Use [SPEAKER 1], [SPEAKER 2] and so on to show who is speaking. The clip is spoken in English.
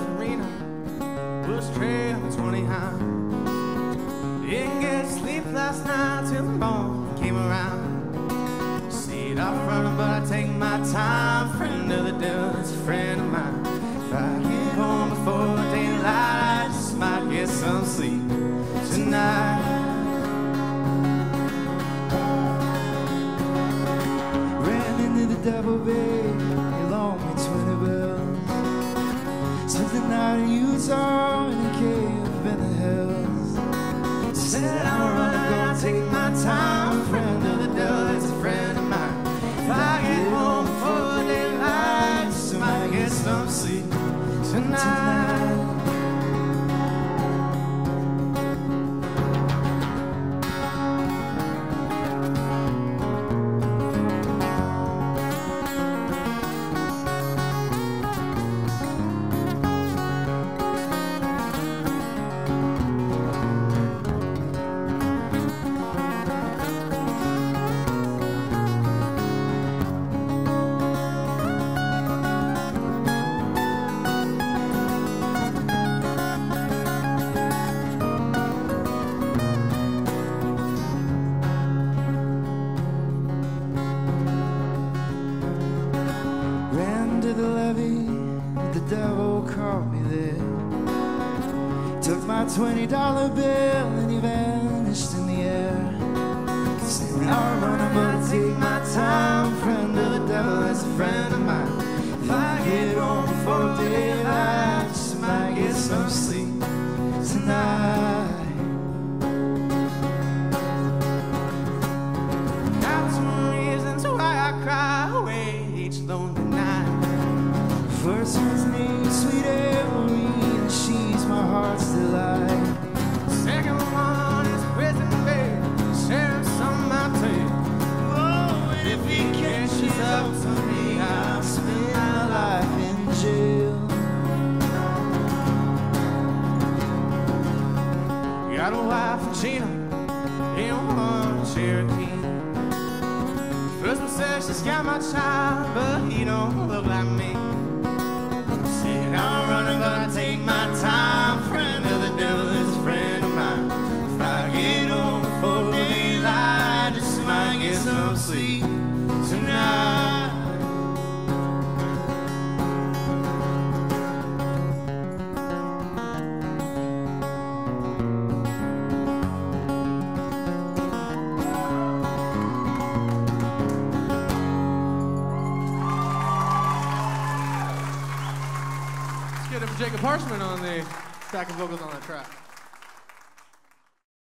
[SPEAKER 1] arena was trailing 20 high. Didn't get sleep last night till the morning came around. See up front, but I take my time. Friend of the devil, it's a friend of mine. If I get home before daylight, I just might get some sleep tonight.
[SPEAKER 2] Ran into the devil, baby. In Utah in a cave in the hills.
[SPEAKER 1] Said I'm running, I take my time. Friend of the devil, it's a friend of mine. If I get home before daylight, just might get some sleep tonight.
[SPEAKER 2] Devil caught me there. Took my twenty dollar bill and he vanished in the air. Said, I'm I take my First one's named Sweet Emily, and she's my heart's delight.
[SPEAKER 1] Second one is prison bed, sheriff's on my tail. Oh, and if he catches up to me, I'll spend my life
[SPEAKER 2] in jail.
[SPEAKER 1] Got a wife in Chino, and one Cherokee. First one says she's got my child, but he don't look like me. Tonight.
[SPEAKER 3] Let's get it for Jacob Harshman on the backing vocals on that track.